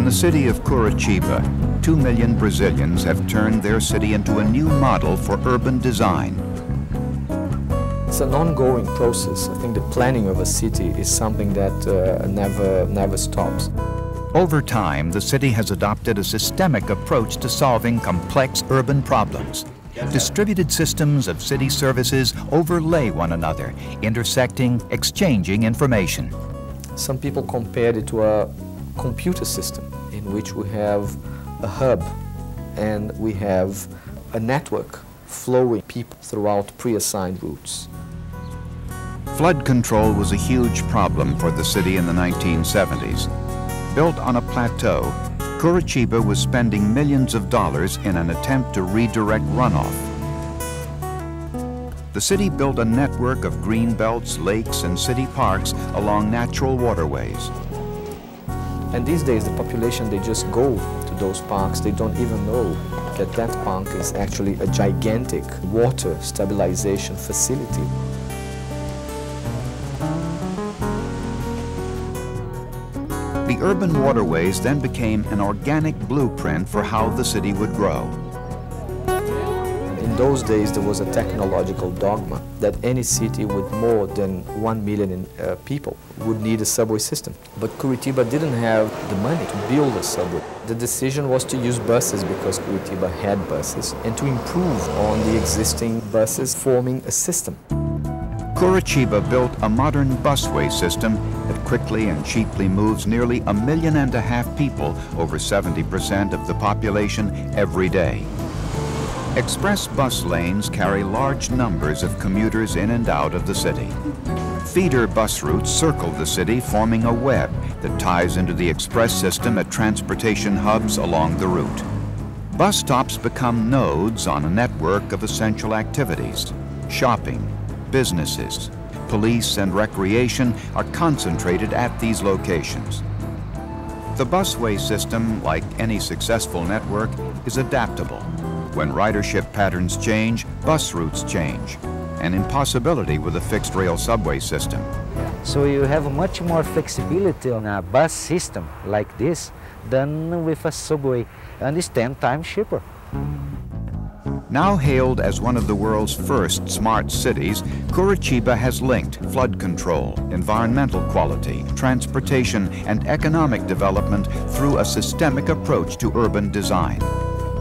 In the city of Curitiba, two million Brazilians have turned their city into a new model for urban design. It's an ongoing process. I think the planning of a city is something that uh, never, never stops. Over time, the city has adopted a systemic approach to solving complex urban problems. Distributed systems of city services overlay one another, intersecting, exchanging information. Some people compare it to a computer system in which we have a hub and we have a network flowing people throughout pre-assigned routes. Flood control was a huge problem for the city in the 1970s. Built on a plateau, Curitiba was spending millions of dollars in an attempt to redirect runoff. The city built a network of green belts, lakes, and city parks along natural waterways. And these days, the population, they just go to those parks. They don't even know that that park is actually a gigantic water stabilization facility. The urban waterways then became an organic blueprint for how the city would grow. In those days, there was a technological dogma that any city with more than one million uh, people would need a subway system. But Curitiba didn't have the money to build a subway. The decision was to use buses because Curitiba had buses and to improve on the existing buses, forming a system. Curitiba built a modern busway system that quickly and cheaply moves nearly a million and a half people, over 70% of the population, every day. Express bus lanes carry large numbers of commuters in and out of the city. Feeder bus routes circle the city, forming a web that ties into the express system at transportation hubs along the route. Bus stops become nodes on a network of essential activities. Shopping, businesses, police, and recreation are concentrated at these locations. The busway system, like any successful network, is adaptable. When ridership patterns change, bus routes change, an impossibility with a fixed rail subway system. So you have much more flexibility on a bus system like this than with a subway, and it's 10 times cheaper. Now hailed as one of the world's first smart cities, Curitiba has linked flood control, environmental quality, transportation, and economic development through a systemic approach to urban design.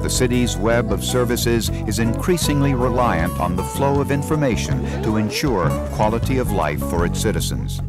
The city's web of services is increasingly reliant on the flow of information to ensure quality of life for its citizens.